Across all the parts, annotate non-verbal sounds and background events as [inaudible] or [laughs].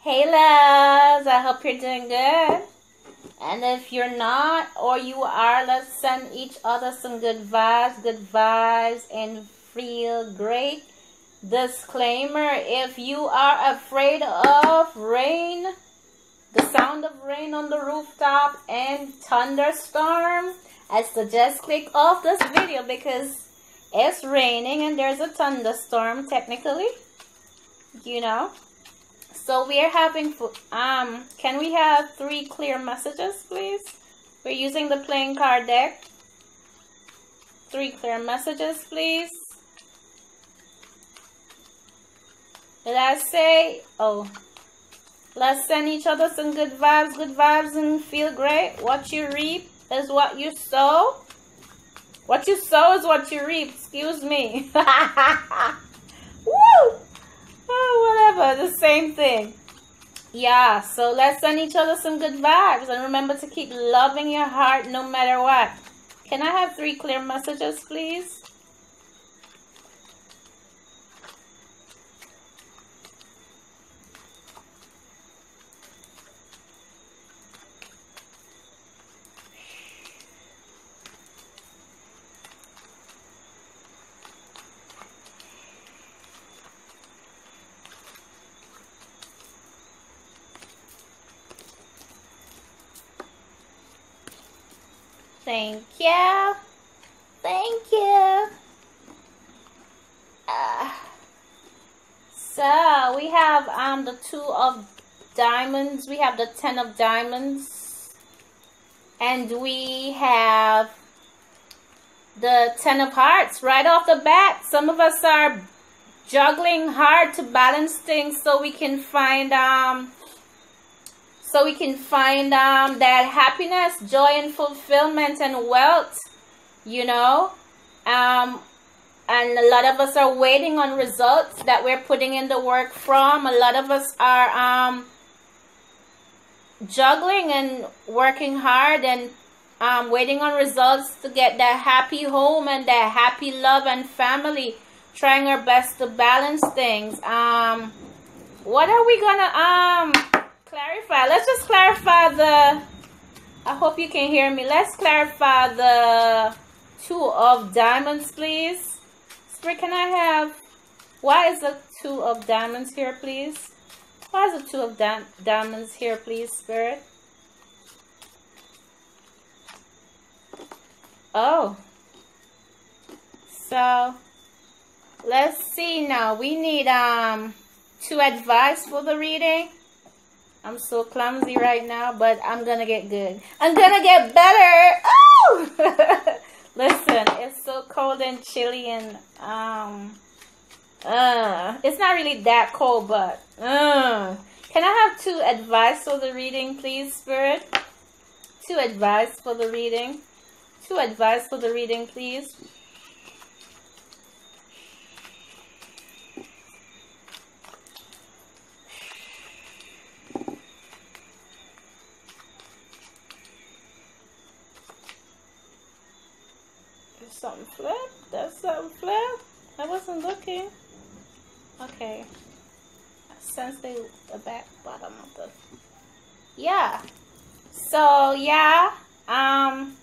Hey loves, I hope you're doing good. And if you're not or you are, let's send each other some good vibes, good vibes, and feel great. Disclaimer if you are afraid of rain, the sound of rain on the rooftop, and thunderstorm, I suggest click off this video because it's raining and there's a thunderstorm technically, you know. So we are having, um, can we have three clear messages, please? We're using the playing card deck. Three clear messages, please. Let's say, oh, let's send each other some good vibes, good vibes, and feel great. What you reap is what you sow. What you sow is what you reap. Excuse me. [laughs] Woo! Oh, whatever, the same thing. Yeah, so let's send each other some good vibes and remember to keep loving your heart no matter what. Can I have three clear messages, please? Thank you. Thank you. Uh, so we have um the two of diamonds. We have the ten of diamonds. And we have the ten of hearts right off the bat. Some of us are juggling hard to balance things so we can find um so we can find um, that happiness, joy, and fulfillment and wealth, you know. Um, and a lot of us are waiting on results that we're putting in the work from. A lot of us are um, juggling and working hard and um, waiting on results to get that happy home and that happy love and family. Trying our best to balance things. Um, what are we gonna um? Clarify. Let's just clarify the, I hope you can hear me. Let's clarify the two of diamonds, please. Spirit, can I have, why is the two of diamonds here, please? Why is the two of di diamonds here, please, Spirit? Oh. So, let's see now. We need um two advice for the reading. I'm so clumsy right now, but I'm gonna get good. I'm gonna get better. Oh! [laughs] Listen, it's so cold and chilly and um uh it's not really that cold, but uh can I have two advice for the reading, please, Spirit? Two advice for the reading. Two advice for the reading, please. Something flip. That's something flip. I wasn't looking. Okay. Since they the back bottom of the yeah. So yeah, um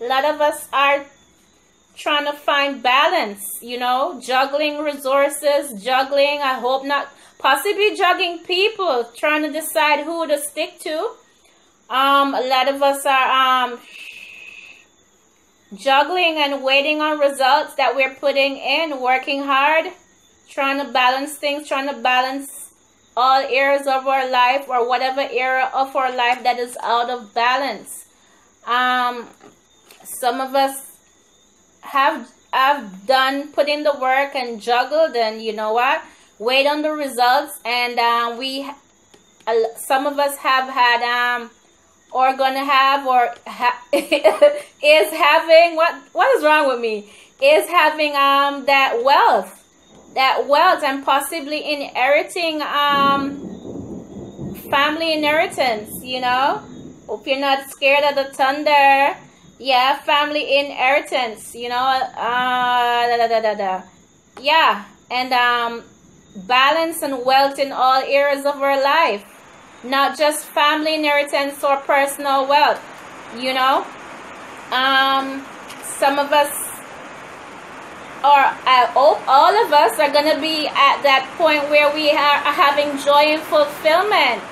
a lot of us are trying to find balance, you know, juggling resources, juggling, I hope not, possibly juggling people, trying to decide who to stick to. Um, a lot of us are um, juggling and waiting on results that we're putting in, working hard, trying to balance things, trying to balance all areas of our life or whatever area of our life that is out of balance. Um, some of us have have done put in the work and juggled and you know what wait on the results and um, we uh, some of us have had um, or gonna have or ha [laughs] is having what what is wrong with me? Is having um that wealth that wealth and possibly inheriting um family inheritance you know? Hope you're not scared of the thunder. Yeah family inheritance you know uh da, da, da, da, da. yeah and um balance and wealth in all areas of our life, not just family inheritance or personal wealth. You know, um, some of us, or I hope all of us, are gonna be at that point where we are having joy and fulfillment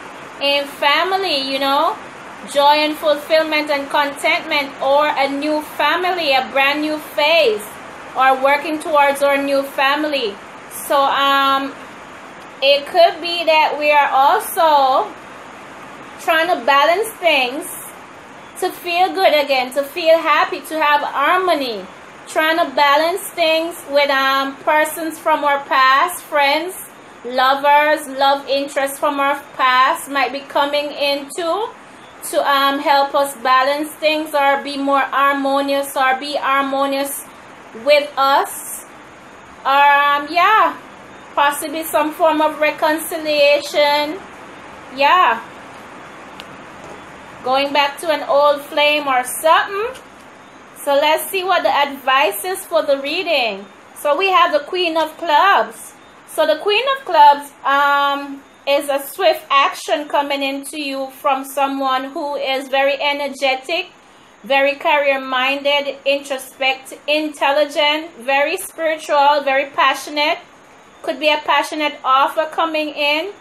in family. You know, joy and fulfillment and contentment, or a new family, a brand new phase, or working towards our new family. So, um, it could be that we are also trying to balance things to feel good again, to feel happy, to have harmony. Trying to balance things with um, persons from our past, friends, lovers, love interests from our past might be coming into to um, help us balance things or be more harmonious or be harmonious with us. Um, yeah, possibly some form of reconciliation. Yeah. Going back to an old flame or something. So let's see what the advice is for the reading. So we have the Queen of Clubs. So the Queen of Clubs um, is a swift action coming into you from someone who is very energetic, very career-minded, introspect, intelligent, very spiritual, very passionate, could be a passionate offer coming in.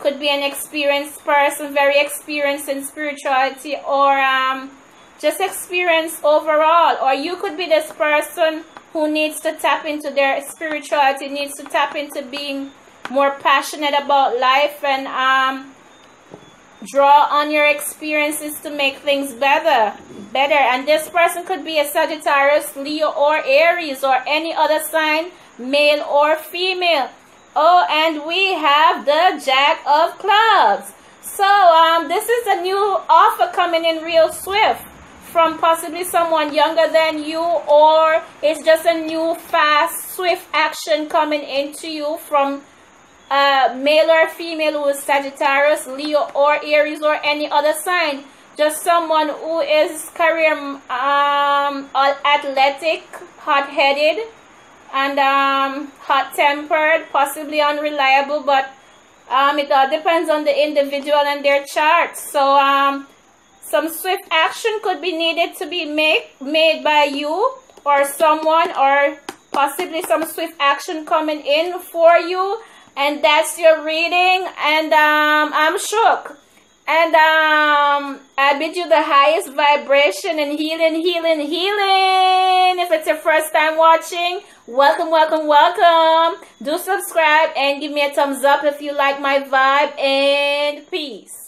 Could be an experienced person, very experienced in spirituality or um, just experience overall. Or you could be this person who needs to tap into their spirituality, needs to tap into being more passionate about life and um, draw on your experiences to make things better better and this person could be a sagittarius leo or aries or any other sign male or female. Oh, and we have the Jack of Clubs. So, um, this is a new offer coming in real swift from possibly someone younger than you or it's just a new fast swift action coming into you from uh, male or female who is Sagittarius, Leo or Aries or any other sign. Just someone who is career um, athletic, hot-headed, and um, hot-tempered, possibly unreliable, but um, it all depends on the individual and their chart. So um, some swift action could be needed to be make, made by you or someone or possibly some swift action coming in for you. And that's your reading. And um, I'm shook. And um, I bid you the highest vibration and healing, healing, healing. If it's your first time watching, welcome, welcome, welcome. Do subscribe and give me a thumbs up if you like my vibe and peace.